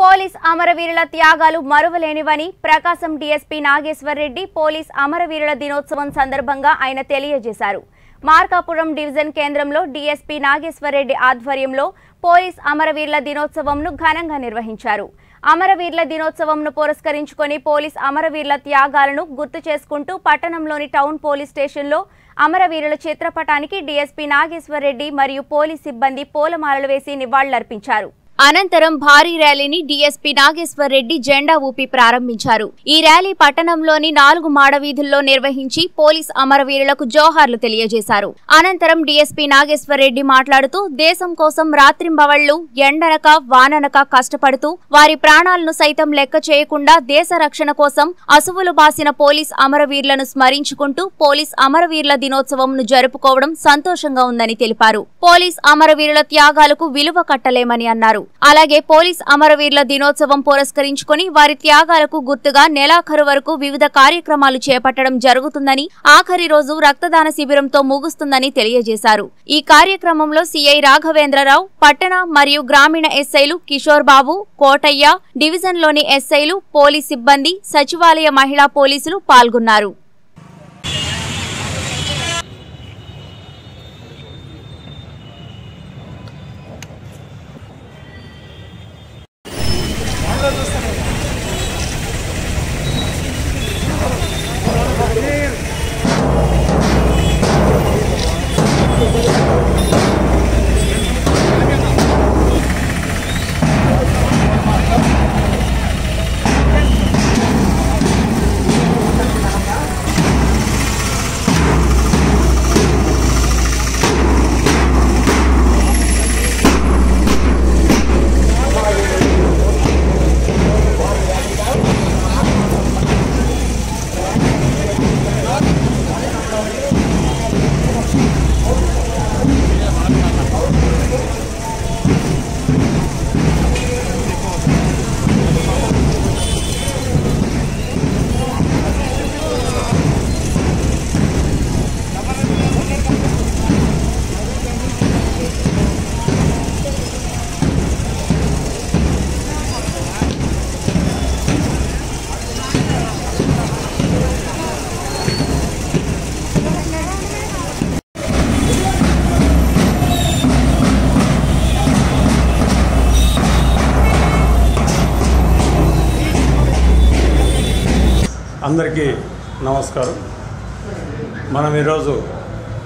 Police అమరవీరుల త్యాగాలు మరువలేనివని ప్రకాశం డీఎస్పీ నాగేశ్వర్ రెడ్డి పోలీస్ అమరవీరుల దినోత్సవం సందర్భంగా ఆయన తెలియజేశారు. మార్కాపురం డివిజన్ కేంద్రంలో డీఎస్పీ నాగేశ్వర్ రెడ్డి ఆధ్వర్యంలో పోలీస్ అమరవీరుల దినోత్సవంను ఘనంగా నిర్వహించారు. అమరవీరుల దినోత్సవంను పురస్కరించుకొని పోలీస్ అమరవీరుల త్యాగాలను గుర్తు చేసుకుంటూ పట్టణంలోని టౌన్ పోలీస్ స్టేషన్లో అమరవీరుల చిత్రపటానికి డీఎస్పీ నాగేశ్వర్ రెడ్డి మరియు పోలీస్ సిబ్బంది పూలమాలలు వేసి నివాళులర్పించారు. అనంతరం భారీ ర్యాలీని డీఎస్పీ నాగేశ్వర్ రెడ్డి జెండా ఊపి ప్రారంభించారు. ఈ ర్యాలీ పట్టణంలోని నాలుగు మాడవీధుల్లో నిర్వహించి పోలీస్ అమరవీరులకు జోహార్లు తెలియజేశారు. అనంతరం డీఎస్పీ నాగేశ్వర్ రెడ్డి మాట్లాడుతూ దేశం కోసం రాత్రింబవళ్ళు ఎండనక వాననక కష్టపడుతూ వారి ప్రాణాలను సైతం లెక్క చేయకుండా దేశ రక్షణ కోసం అసువులు బాసిన పోలీస్ అమరవీరులను స్మరించుకుంటూ పోలీస్ అమరవీరుల దినోత్సవంను జరుపుకోవడం సంతోషంగా ఉందని తెలిపారు. పోలీస్ అమరవీరుల త్యాగాలకు విలువ కట్టలేమని అన్నారు. అలాగే పోలీస్ అమరవీరుల దినోత్సవం పురస్కరించుకొని వారి త్యాగాలకు గుర్తుగా నెలాఖరు వరకు వివిధ కార్యక్రమాలు చేపట్టడం జరుగుతుందని ఆఖరి రోజు రక్తదాన శిబిరంతో ముగుస్తుందని తెలియజేశారు. ఈ కార్యక్రమంలో సిఐ రాఘవేంద్రరావు పట్టణ మరియు గ్రామీణ ఎస్ఐలు కిషోర్ బాబు కోటయ్య డివిజన్లోని ఎస్ఐలు పోలీస్ సిబ్బంది సచివాలయ మహిళా పోలీసులు పాల్గొన్నారు. అందరికీ నమస్కారం. మనం ఈరోజు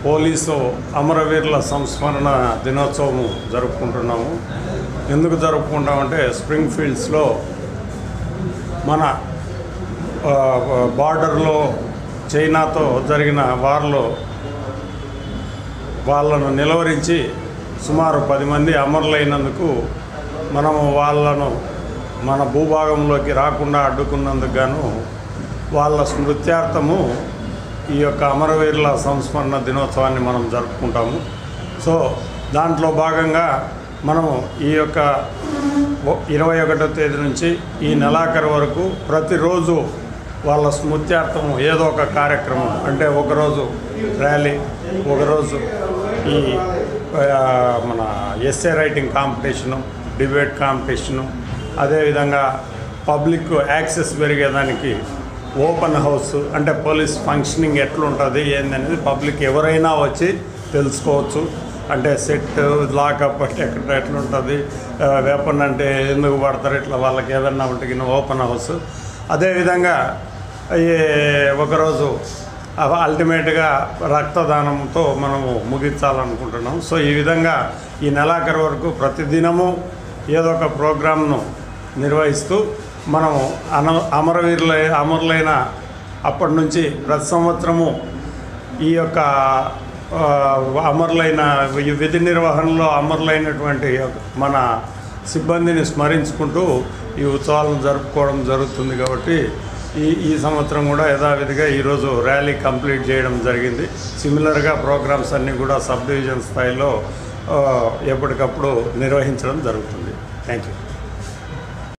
పోలీసు అమరవీరుల సంస్మరణ దినోత్సవం జరుపుకుంటున్నాము. ఎందుకు జరుపుకుంటామంటే స్ప్రింగ్ ఫీల్డ్స్లో మన బార్డర్లో చైనాతో జరిగిన వార్లో వాళ్ళను నిలవరించి సుమారు పది మంది అమరులైనందుకు మనము వాళ్ళను మన భూభాగంలోకి రాకుండా అడ్డుకున్నందుకు గాను వాళ్ళ స్మృత్యార్థము ఈ యొక్క అమరవీరుల సంస్మరణ దినోత్సవాన్ని మనం జరుపుకుంటాము. సో దాంట్లో భాగంగా మనము ఈ యొక్క ఇరవై ఒకటో తేదీ నుంచి ఈ నెలాఖరు వరకు ప్రతిరోజు వాళ్ళ స్మృత్యార్థము ఏదో ఒక కార్యక్రమం అంటే ఒకరోజు ర్యాలీ ఒకరోజు ఈ మన essay writing competition debate competition అదేవిధంగా పబ్లిక్ యాక్సెస్ పెరిగేదానికి ఓపెన్ హౌస్ అంటే పోలీస్ ఫంక్షనింగ్ ఎట్లుంటుంది ఏందనేది పబ్లిక్ ఎవరైనా వచ్చి తెలుసుకోవచ్చు. అంటే సెట్ లాకప్ అంటే ఎక్కడ ఎట్లుంటుంది వెపన్ అంటే ఎందుకు పడతారు ఇట్లా వాళ్ళకి ఏదన్నా ఉంటే ఓపెన్ హౌస్. అదేవిధంగా ఈ ఒకరోజు అల్టిమేట్గా రక్తదానంతో మనము ముగించాలనుకుంటున్నాం. సో ఈ విధంగా ఈ నెలాఖరు వరకు ప్రతిదినము ఏదో ఒక ప్రోగ్రామ్ను నిర్వహిస్తూ మనం అన అమరవీరుల అమరులైన అప్పటి నుంచి ప్రతి సంవత్సరము ఈ యొక్క అమరులైన విధి నిర్వహణలో అమరులైనటువంటి మన సిబ్బందిని స్మరించుకుంటూ ఈ ఉత్సవాలను జరుపుకోవడం జరుగుతుంది కాబట్టి ఈ ఈ సంవత్సరం కూడా యథావిధిగా ఈరోజు ర్యాలీ కంప్లీట్ చేయడం జరిగింది. సిమిలర్గా ప్రోగ్రామ్స్ అన్నీ కూడా సబ్ డివిజన్ స్థాయిలో ఎప్పటికప్పుడు నిర్వహించడం జరుగుతుంది. Thank you